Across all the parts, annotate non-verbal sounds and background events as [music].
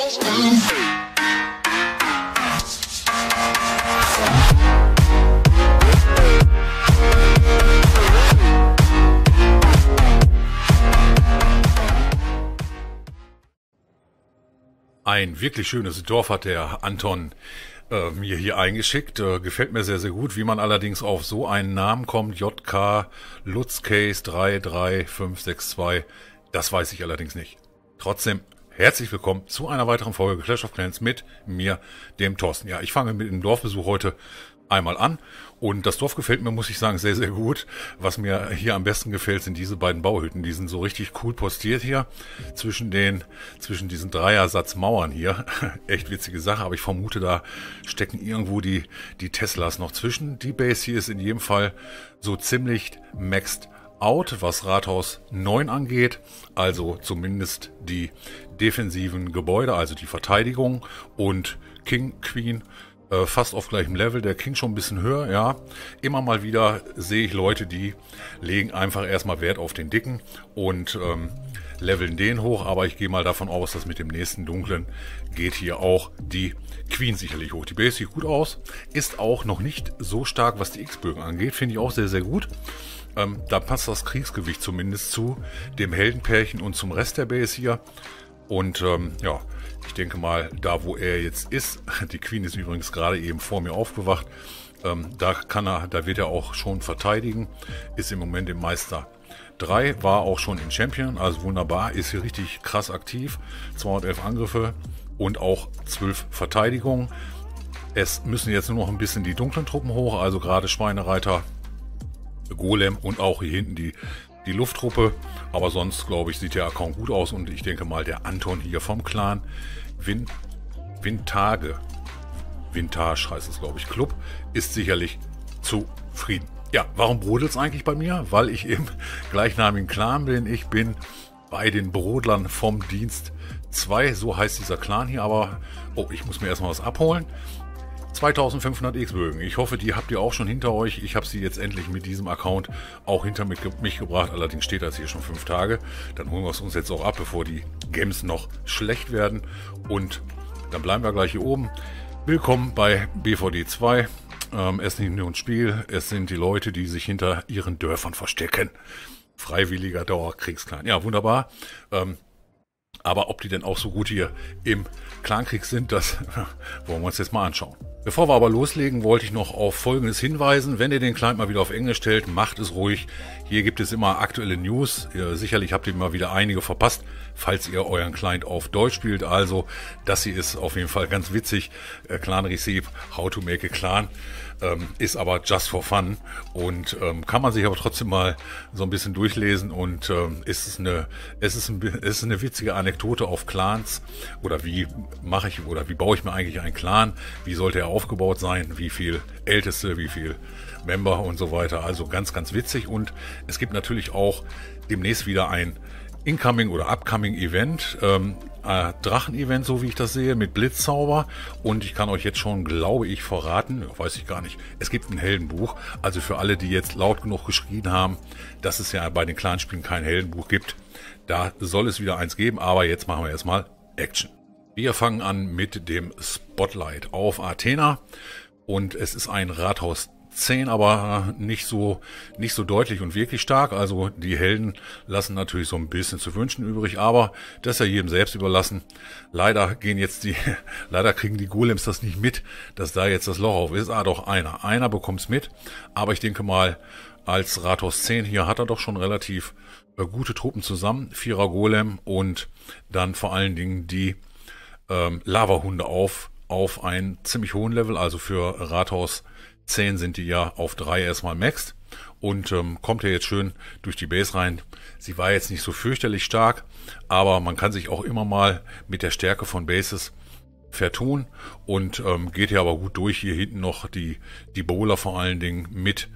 Ein wirklich schönes Dorf hat der Anton äh, mir hier eingeschickt. Äh, gefällt mir sehr, sehr gut. Wie man allerdings auf so einen Namen kommt, JK Lutz Case 33562, das weiß ich allerdings nicht. Trotzdem herzlich willkommen zu einer weiteren Folge Clash of Clans mit mir, dem Thorsten. Ja, ich fange mit dem Dorfbesuch heute einmal an. Und das Dorf gefällt mir, muss ich sagen, sehr, sehr gut. Was mir hier am besten gefällt, sind diese beiden Bauhütten. Die sind so richtig cool postiert hier zwischen den, zwischen diesen Dreiersatzmauern hier. [laughs] Echt witzige Sache, aber ich vermute, da stecken irgendwo die, die Teslas noch zwischen. Die Base hier ist in jedem Fall so ziemlich maxed out, was Rathaus 9 angeht. Also zumindest die defensiven Gebäude, also die Verteidigung und King, Queen äh, fast auf gleichem Level, der King schon ein bisschen höher, ja. Immer mal wieder sehe ich Leute, die legen einfach erstmal Wert auf den Dicken und ähm, leveln den hoch, aber ich gehe mal davon aus, dass mit dem nächsten Dunklen geht hier auch die Queen sicherlich hoch. Die Base sieht gut aus, ist auch noch nicht so stark, was die X-Bögen angeht, finde ich auch sehr, sehr gut. Ähm, da passt das Kriegsgewicht zumindest zu dem Heldenpärchen und zum Rest der Base hier. Und ähm, ja, ich denke mal, da wo er jetzt ist, [laughs] die Queen ist übrigens gerade eben vor mir aufgewacht, ähm, da kann er, da wird er auch schon verteidigen, ist im Moment im Meister 3, war auch schon in Champion, also wunderbar, ist hier richtig krass aktiv, 211 Angriffe und auch 12 Verteidigungen. Es müssen jetzt nur noch ein bisschen die dunklen Truppen hoch, also gerade Schweinereiter, Golem und auch hier hinten die die Lufttruppe. Aber sonst, glaube ich, sieht der Account gut aus. Und ich denke mal, der Anton hier vom Clan Win Wintage, Vintage heißt es, glaube ich, Club, ist sicherlich zufrieden. Ja, warum brodelt es eigentlich bei mir? Weil ich im [laughs] gleichnamigen Clan bin. Ich bin bei den Brodlern vom Dienst 2, so heißt dieser Clan hier, aber oh, ich muss mir erstmal was abholen. 2500 X-Bögen. Ich hoffe, die habt ihr auch schon hinter euch. Ich habe sie jetzt endlich mit diesem Account auch hinter mich gebracht. Allerdings steht das hier schon fünf Tage. Dann holen wir es uns jetzt auch ab, bevor die Games noch schlecht werden. Und dann bleiben wir gleich hier oben. Willkommen bei BVD 2. Ähm, es ist nicht nur ein Spiel, es sind die Leute, die sich hinter ihren Dörfern verstecken. Freiwilliger Dauerkriegsklan. Ja, wunderbar. Ähm, aber ob die denn auch so gut hier im Clankrieg sind, das [laughs] wollen wir uns jetzt mal anschauen. Bevor wir aber loslegen, wollte ich noch auf Folgendes hinweisen. Wenn ihr den Client mal wieder auf Englisch stellt, macht es ruhig. Hier gibt es immer aktuelle News. sicherlich habt ihr mal wieder einige verpasst, falls ihr euren Client auf Deutsch spielt. Also, das hier ist auf jeden Fall ganz witzig. Äh, Clan Receive, How to Make a Clan ähm, ist aber just for fun und ähm, kann man sich aber trotzdem mal so ein bisschen durchlesen und ähm, ist es eine, es ist, ein, es ist eine witzige Anekdote auf Clans oder wie mache ich oder wie baue ich mir eigentlich einen Clan, wie sollte er aufgebaut sein, wie viel Älteste, wie viel Member und so weiter. Also ganz, ganz witzig und es gibt natürlich auch demnächst wieder ein Incoming oder Upcoming Event, ähm, äh, Drachen-Event, so wie ich das sehe, mit Blitzzauber. Und ich kann euch jetzt schon, glaube ich, verraten, weiß ich gar nicht, es gibt ein Heldenbuch. Also für alle, die jetzt laut genug geschrien haben, dass es ja bei den Clanspielen kein Heldenbuch gibt, da soll es wieder eins geben. Aber jetzt machen wir erstmal Action. Wir fangen an mit dem Spotlight auf Athena. Und es ist ein Rathaus 10, aber nicht so, nicht so deutlich und wirklich stark. Also die Helden lassen natürlich so ein bisschen zu wünschen übrig, aber das ist ja jedem selbst überlassen. Leider gehen jetzt die, [laughs] leider kriegen die Golems das nicht mit, dass da jetzt das Loch auf ist. Ah, doch einer. Einer bekommt's mit. Aber ich denke mal, als Rathaus 10 hier hat er doch schon relativ äh, gute Truppen zusammen. Vierer Golem und dann vor allen Dingen die ähm, Lavahunde auf, auf einen ziemlich hohen Level, also für Rathaus 10 sind die ja auf 3 erstmal maxed und ähm, kommt ja jetzt schön durch die Base rein. Sie war jetzt nicht so fürchterlich stark, aber man kann sich auch immer mal mit der Stärke von Bases vertun und ähm, geht ja aber gut durch. Hier hinten noch die, die Bowler vor allen Dingen mit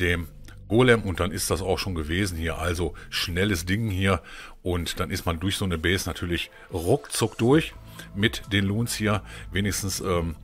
dem Golem und dann ist das auch schon gewesen hier. Also schnelles Ding hier und dann ist man durch so eine Base natürlich ruckzuck durch mit den Loons hier. Wenigstens ähm,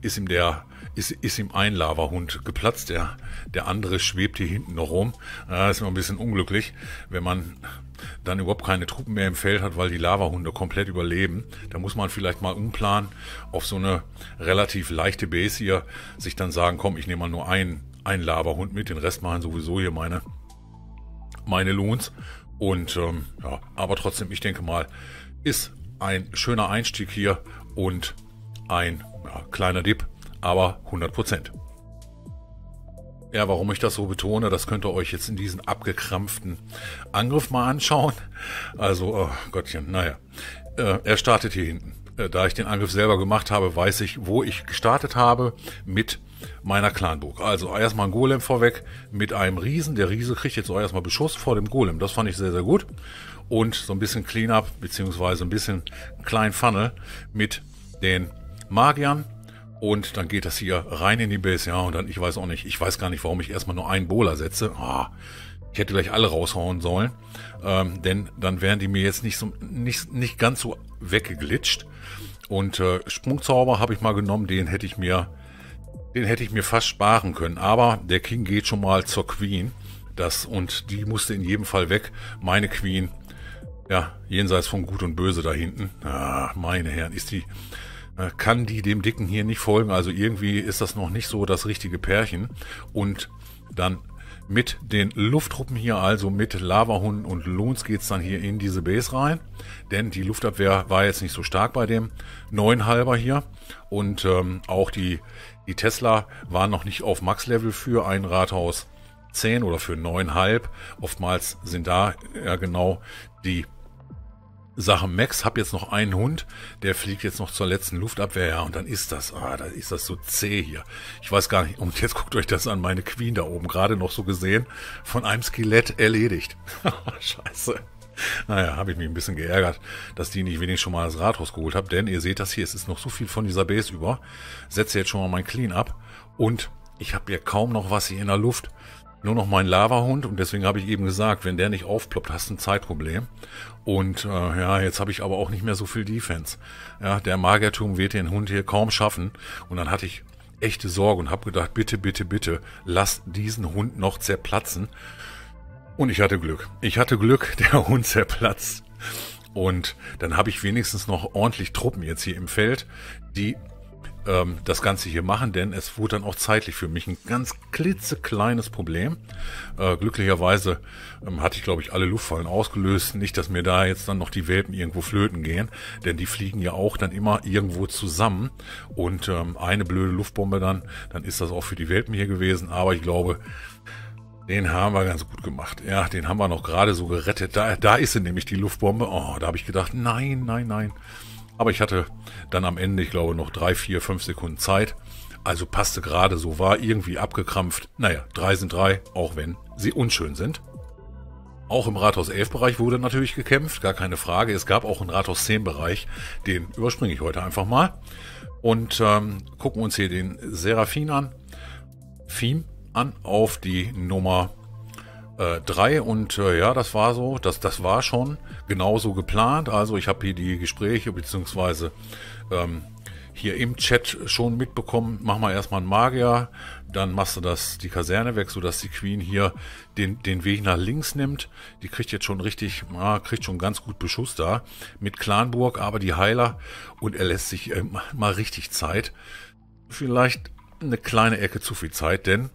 ist ihm der ist, ist ihm ein Lavahund geplatzt, der, der andere schwebt hier hinten noch rum. Das ist immer ein bisschen unglücklich, wenn man dann überhaupt keine Truppen mehr im Feld hat, weil die Lavahunde komplett überleben. Da muss man vielleicht mal umplanen auf so eine relativ leichte Base hier, sich dann sagen, komm, ich nehme mal nur einen, einen Lavahund mit, den Rest machen sowieso hier meine, meine Loons. Und ähm, ja, aber trotzdem, ich denke mal, ist ein schöner Einstieg hier und ein ja, kleiner Dip, aber 100 Prozent. Ja, warum ich das so betone, das könnt ihr euch jetzt in diesen abgekrampften Angriff mal anschauen. Also, oh Gottchen, naja. Äh, er startet hier hinten. Äh, da ich den Angriff selber gemacht habe, weiß ich, wo ich gestartet habe mit meiner Clanburg. Also erstmal ein Golem vorweg mit einem Riesen. Der Riese kriegt jetzt auch erstmal Beschuss vor dem Golem. Das fand ich sehr, sehr gut. Und so ein bisschen Cleanup, beziehungsweise ein bisschen kleinen Funnel mit den Magiern. Und dann geht das hier rein in die Base, ja, und dann, ich weiß auch nicht, ich weiß gar nicht, warum ich erstmal nur einen Bowler setze. Oh, ich hätte gleich alle raushauen sollen, ähm, denn dann wären die mir jetzt nicht so, nicht, nicht ganz so weggeglitscht. Und äh, Sprungzauber habe ich mal genommen, den hätte ich mir, den hätte ich mir fast sparen können. Aber der King geht schon mal zur Queen. Das, und die musste in jedem Fall weg. Meine Queen, ja, jenseits von Gut und Böse da hinten. Ah, meine Herren, ist die, äh, kann die dem Dicken hier nicht folgen. Also irgendwie ist das noch nicht so das richtige Pärchen. Und dann mit den Lufttruppen hier, also mit Lavahunden und Loons geht's dann hier in diese Base rein. Denn die Luftabwehr war jetzt nicht so stark bei dem neunhalber hier. Und ähm, auch die, die Tesla waren noch nicht auf Max-Level für ein Rathaus 10 oder für 9,5. Oftmals sind da ja genau die Sache Max, hab jetzt noch einen Hund, der fliegt jetzt noch zur letzten Luftabwehr, ja, und dann ist das, ah, da ist das so zäh hier. Ich weiß gar nicht, und jetzt [laughs] guckt euch das an, meine Queen da oben, gerade noch so gesehen, von einem Skelett erledigt. [laughs] Scheiße. Naja, habe ich mich ein bisschen geärgert, dass die nicht wenigstens schon mal das Rathaus geholt habe, denn ihr seht das hier, es ist noch so viel von dieser Base über. Setze jetzt schon mal mein Clean ab und ich habe ja kaum noch was hier in der Luft nur noch mein Lavahund und deswegen habe ich eben gesagt, wenn der nicht aufploppt, hast du ein Zeitproblem. Und äh, ja, jetzt habe ich aber auch nicht mehr so viel Defense. Ja, der Magiertum wird den Hund hier kaum schaffen. Und dann hatte ich echte Sorge und habe gedacht, bitte, bitte, bitte, lass diesen Hund noch zerplatzen. Und ich hatte Glück. Ich hatte Glück, [laughs] der Hund zerplatzt. Und dann habe ich wenigstens noch ordentlich Truppen jetzt hier im Feld, die ähm, das Ganze hier machen, denn es wurde dann auch zeitlich für mich ein ganz klitzekleines Problem. Äh, glücklicherweise ähm, hatte ich, glaube ich, alle Luftfallen ausgelöst. Nicht, dass mir da jetzt dann noch die Welpen irgendwo flöten gehen, denn die fliegen ja auch dann immer irgendwo zusammen. Und ähm, eine blöde Luftbombe dann, dann ist das auch für die Welpen hier gewesen. Aber ich glaube, den haben wir ganz gut gemacht. Ja, den haben wir noch gerade so gerettet. Da, da ist sie nämlich, die Luftbombe. Oh, da habe ich gedacht, nein, nein, nein. Aber ich hatte dann am Ende, ich glaube, noch drei, vier, fünf Sekunden Zeit. Also passte gerade so, war irgendwie abgekrampft. Naja, drei sind drei, auch wenn sie unschön sind. Auch im Rathaus 11 Bereich wurde natürlich gekämpft, gar keine Frage. Es gab auch einen Rathaus 10 Bereich, den überspringe ich heute einfach mal. Und ähm, gucken uns hier den Seraphin an, Theme an auf die Nummer äh, drei und äh, ja, das war so, das, das war schon genauso geplant. Also ich habe hier die Gespräche beziehungsweise ähm, hier im Chat schon mitbekommen, mach mal erstmal einen Magier, dann machst du das, die Kaserne weg, sodass die Queen hier den, den Weg nach links nimmt. Die kriegt jetzt schon richtig, ah, kriegt schon ganz gut Beschuss da mit Clanburg, aber die Heiler und er lässt sich äh, mal richtig Zeit. Vielleicht eine kleine Ecke zu viel Zeit, denn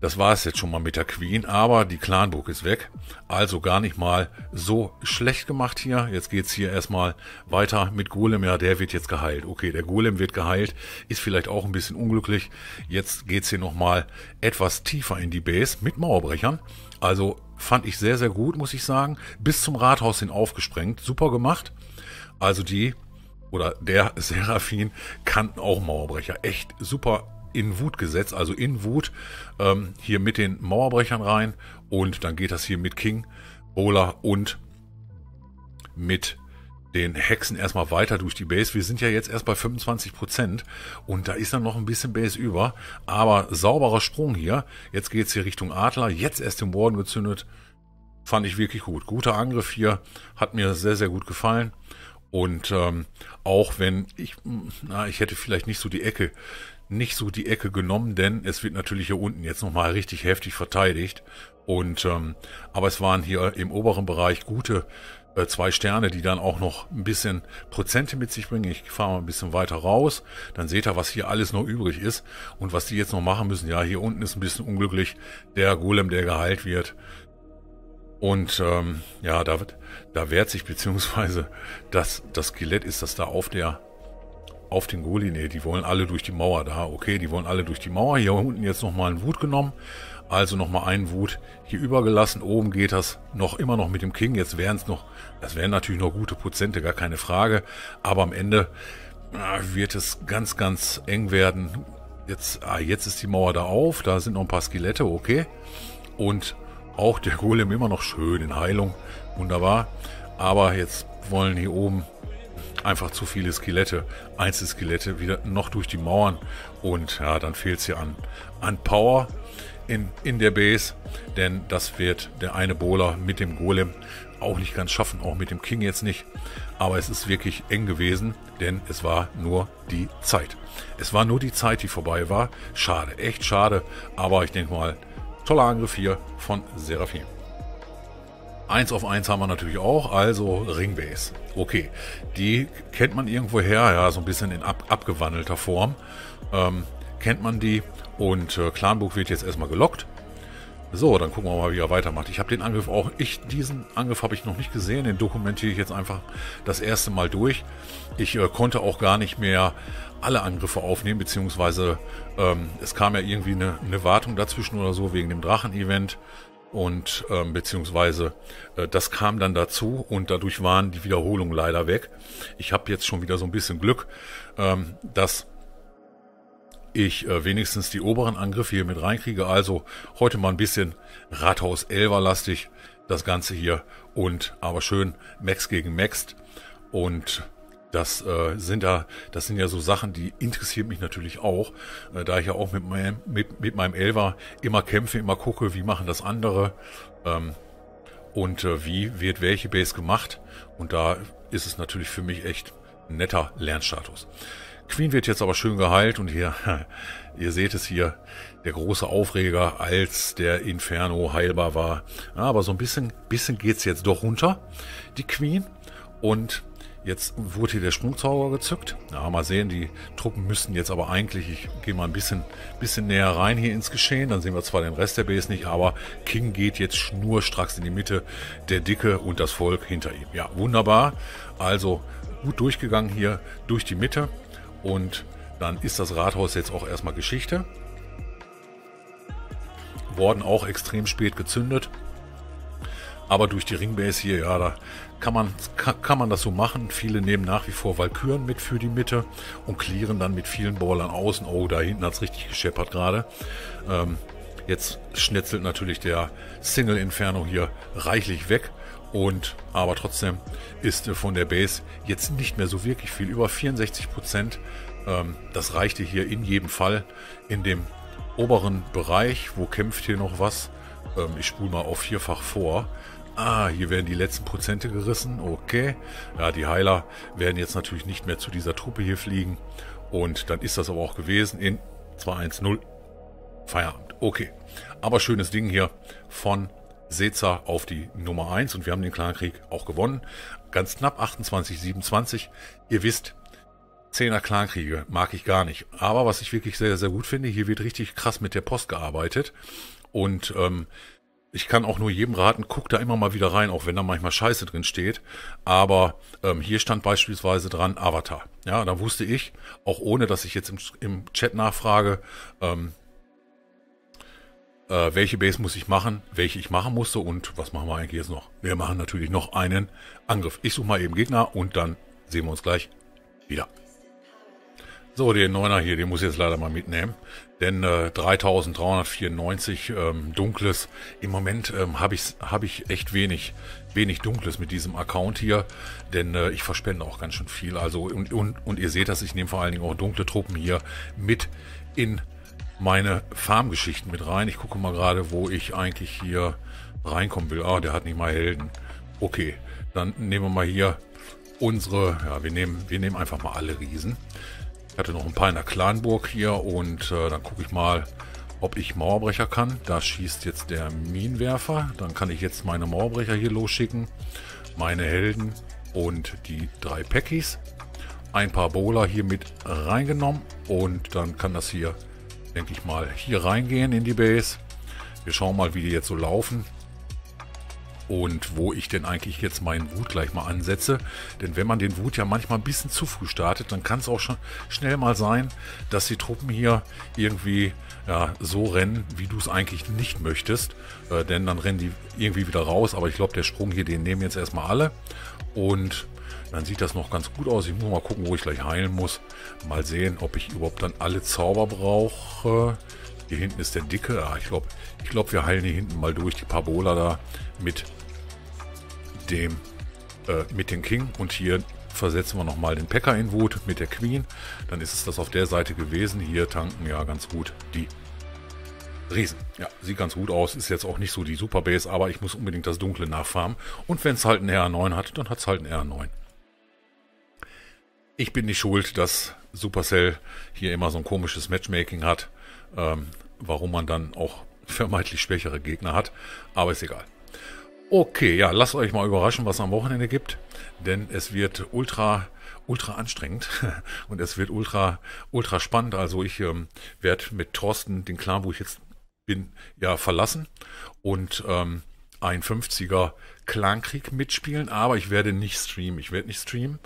das war es jetzt schon mal mit der Queen, aber die Clanburg ist weg. Also gar nicht mal so schlecht gemacht hier. Jetzt geht's hier erstmal weiter mit Golem. Ja, der wird jetzt geheilt. Okay, der Golem wird geheilt. Ist vielleicht auch ein bisschen unglücklich. Jetzt geht's hier nochmal etwas tiefer in die Base mit Mauerbrechern. Also fand ich sehr, sehr gut, muss ich sagen. Bis zum Rathaus hin aufgesprengt. Super gemacht. Also die oder der [laughs] Seraphin kannten auch Mauerbrecher. Echt super in Wut gesetzt, also in Wut ähm, hier mit den Mauerbrechern rein und dann geht das hier mit King, Bowler und mit den Hexen erstmal weiter durch die Base. Wir sind ja jetzt erst bei 25 Prozent und da ist dann noch ein bisschen Base über, aber sauberer Sprung hier. Jetzt geht's hier Richtung Adler, jetzt erst den Warden gezündet. Fand ich wirklich gut. Guter Angriff hier, hat mir sehr, sehr gut gefallen. Und ähm, auch wenn ich, na, ich hätte vielleicht nicht so die Ecke, nicht so die Ecke genommen, denn es wird natürlich hier unten jetzt nochmal richtig heftig verteidigt. Und ähm, aber es waren hier im oberen Bereich gute äh, zwei Sterne, die dann auch noch ein bisschen Prozente mit sich bringen. Ich fahre mal ein bisschen weiter raus, dann seht ihr, was hier alles noch übrig ist und was die jetzt noch machen müssen. Ja, hier unten ist ein bisschen unglücklich der Golem, der geheilt wird. Und ähm, ja, da, da wehrt sich beziehungsweise das, das Skelett ist das da auf der auf den Goli, nee, die wollen alle durch die Mauer da, okay, die wollen alle durch die Mauer. Hier unten jetzt nochmal ein Wut genommen, also nochmal einen Wut hier übergelassen. Oben geht das noch immer noch mit dem King. Jetzt wären es noch, das wären natürlich noch gute Prozente, gar keine Frage. Aber am Ende wird es ganz, ganz eng werden. Jetzt, ah, jetzt ist die Mauer da auf, da sind noch ein paar Skelette, okay. Und auch der Golem immer noch schön in Heilung, wunderbar. Aber jetzt wollen hier oben einfach zu viele Skelette, Einzelskelette wieder noch durch die Mauern und ja, dann fehlt es hier an, an Power in, in der Base, denn das wird der eine Bowler mit dem Golem auch nicht ganz schaffen, auch mit dem King jetzt nicht. Aber es ist wirklich eng gewesen, denn es war nur die Zeit. Es war nur die Zeit, die vorbei war. Schade, echt schade. Aber ich denke mal, toller Angriff hier von Seraphim. Eins auf eins haben wir natürlich auch, also Ringbase. Okay, die kennt man irgendwo her, ja, so ein bisschen in ab, abgewandelter Form. Ähm, kennt man die und äh, Clanburg wird jetzt erstmal gelockt. So, dann gucken wir mal, wie er weitermacht. Ich habe den Angriff auch, ich, diesen Angriff habe ich noch nicht gesehen, den dokumentiere ich jetzt einfach das erste Mal durch. Ich äh, konnte auch gar nicht mehr alle Angriffe aufnehmen, beziehungsweise ähm, es kam ja irgendwie eine, eine Wartung dazwischen oder so wegen dem Drachen-Event und ähm, beziehungsweise äh, das kam dann dazu und dadurch waren die Wiederholungen leider weg. Ich habe jetzt schon wieder so ein bisschen Glück, ähm, dass ich äh, wenigstens die oberen Angriffe hier mit reinkriege. Also heute mal ein bisschen Rathaus Elver lastig das Ganze hier und aber schön Max gegen Max und das äh, sind ja, das sind ja so Sachen, die interessiert mich natürlich auch, äh, da ich ja auch mit meinem, mit, mit meinem Elver immer kämpfe, immer gucke, wie machen das andere ähm, und äh, wie wird welche Base gemacht. Und da ist es natürlich für mich echt ein netter Lernstatus. Queen wird jetzt aber schön geheilt und hier, [laughs] ihr seht es hier, der große Aufreger, als der Inferno heilbar war. aber so ein bisschen, bisschen geht's jetzt doch runter, die Queen. Und jetzt wurde hier der Sprungzauber gezückt. Ja, mal sehen, die Truppen müssten jetzt aber eigentlich, ich gehe mal ein bisschen, bisschen näher rein hier ins Geschehen, dann sehen wir zwar den Rest der Base nicht, aber King geht jetzt schnurstracks in die Mitte, der Dicke und das Volk hinter ihm. Ja, wunderbar. Also gut durchgegangen hier durch die Mitte. Und dann ist das Rathaus jetzt auch erstmal Geschichte. Worden auch extrem spät gezündet. Aber durch die Ringbase hier, ja, da kann man, kann, man das so machen. Viele nehmen nach wie vor Valkyren mit für die Mitte und clearen dann mit vielen Ballern außen. Oh, da hinten hat es richtig gescheppert gerade. Ähm, jetzt schnetzelt natürlich der Single Inferno hier reichlich weg. Und aber trotzdem ist äh, von der Base jetzt nicht mehr so wirklich viel, über 64 Prozent. Ähm, das reichte hier in jedem Fall in dem oberen Bereich. Wo kämpft hier noch was? Ähm, ich spule mal auf vierfach vor. Ah, hier werden die letzten Prozente gerissen. Okay. Ja, die Heiler werden jetzt natürlich nicht mehr zu dieser Truppe hier fliegen. Und dann ist das aber auch gewesen in 2-1-0. Feierabend. Okay. Aber schönes Ding hier von Seza auf die Nummer 1 und wir haben den Clankrieg auch gewonnen. Ganz knapp 28, 27. Ihr wisst, 10er Clankriege mag ich gar nicht. Aber was ich wirklich sehr, sehr gut finde, hier wird richtig krass mit der Post gearbeitet. Und ähm, ich kann auch nur jedem raten, guckt da immer mal wieder rein, auch wenn da manchmal Scheiße drin steht. Aber ähm, hier stand beispielsweise dran Avatar. Ja, da wusste ich, auch ohne dass ich jetzt im, im Chat nachfrage, ähm, äh, welche Base muss ich machen, welche ich machen musste und was machen wir eigentlich jetzt noch? Wir machen natürlich noch einen Angriff. Ich suche mal eben Gegner und dann sehen wir uns gleich wieder. So, den Neuner hier, den muss ich jetzt leider mal mitnehmen. Denn äh, 3394 ähm, Dunkles. Im Moment ähm, habe ich, hab ich echt wenig, wenig Dunkles mit diesem Account hier. Denn äh, ich verspende auch ganz schön viel. Also und, und, und ihr seht das, ich nehme vor allen Dingen auch dunkle Truppen hier mit in meine Farmgeschichten mit rein. Ich gucke mal gerade, wo ich eigentlich hier reinkommen will. Ah, der hat nicht mal Helden. Okay, dann nehmen wir mal hier unsere, ja, wir nehmen, wir nehmen einfach mal alle Riesen. Ich hatte noch ein paar in der Clanburg hier und äh, dann gucke ich mal, ob ich Mauerbrecher kann. Da schießt jetzt der Minenwerfer. Dann kann ich jetzt meine Mauerbrecher hier losschicken. Meine Helden und die drei Packies. Ein paar Bowler hier mit reingenommen und dann kann das hier, denke ich mal, hier reingehen in die Base. Wir schauen mal, wie die jetzt so laufen und wo ich denn eigentlich jetzt meinen Wut gleich mal ansetze. Denn wenn man den Wut ja manchmal ein bisschen zu früh startet, dann kann es auch schon schnell mal sein, dass die Truppen hier irgendwie ja, so rennen, wie du es eigentlich nicht möchtest. Äh, denn dann rennen die irgendwie wieder raus. Aber ich glaube, der Sprung hier, den nehmen jetzt erstmal alle. Und dann sieht das noch ganz gut aus. Ich muss mal gucken, wo ich gleich heilen muss. Mal sehen, ob ich überhaupt dann alle Zauber brauche. Hier hinten ist der dicke. Ah, ich glaube, ich glaub, wir heilen hier hinten mal durch die Parabola da mit dem äh, mit dem King und hier versetzen wir nochmal den Packer in Wut mit der Queen. Dann ist es das auf der Seite gewesen. Hier tanken ja ganz gut die Riesen. Ja, sieht ganz gut aus. Ist jetzt auch nicht so die Superbase, aber ich muss unbedingt das Dunkle nachfarmen. Und wenn es halt einen RA9 hat, dann hat es halt einen RA9. Ich bin nicht schuld, dass Supercell hier immer so ein komisches Matchmaking hat. Ähm, warum man dann auch vermeintlich schwächere Gegner hat. Aber ist egal. Okay, ja, lasst euch mal überraschen, was am Wochenende gibt, denn es wird ultra ultra anstrengend [laughs] und es wird ultra ultra spannend. Also ich ähm, werde mit Thorsten den Clan, wo ich jetzt bin, ja verlassen und ähm, ein 50er Clankrieg mitspielen, aber ich werde nicht streamen. Ich werde nicht streamen.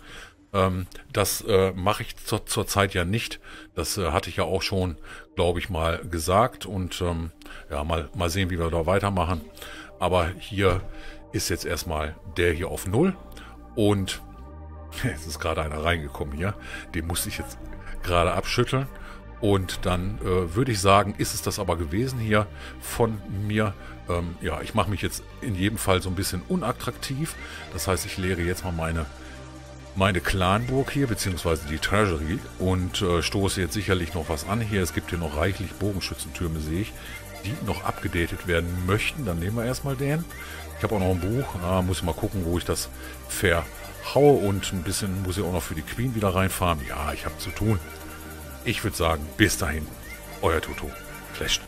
Ähm, das äh, mache ich zur, zur Zeit ja nicht. Das äh, hatte ich ja auch schon, glaube ich, mal gesagt und ähm, ja, mal mal sehen, wie wir da weitermachen. Aber hier ist jetzt erstmal der hier auf Null. Und [laughs] es ist gerade einer reingekommen hier. Den musste ich jetzt gerade abschütteln. Und dann äh, würde ich sagen, ist es das aber gewesen hier von mir. Ähm, ja, ich mache mich jetzt in jedem Fall so ein bisschen unattraktiv. Das heißt, ich leere jetzt mal meine, meine Clanburg hier, beziehungsweise die Treasury und äh, stoße jetzt sicherlich noch was an hier. Es gibt hier noch reichlich Bogenschützentürme, sehe ich die noch abgedatet werden möchten, dann nehmen wir erstmal den. Ich habe auch noch ein Buch, da muss ich mal gucken, wo ich das verhaue und ein bisschen muss ich auch noch für die Queen wieder reinfahren. Ja, ich habe zu tun. Ich würde sagen, bis dahin, euer Toto. Flasht.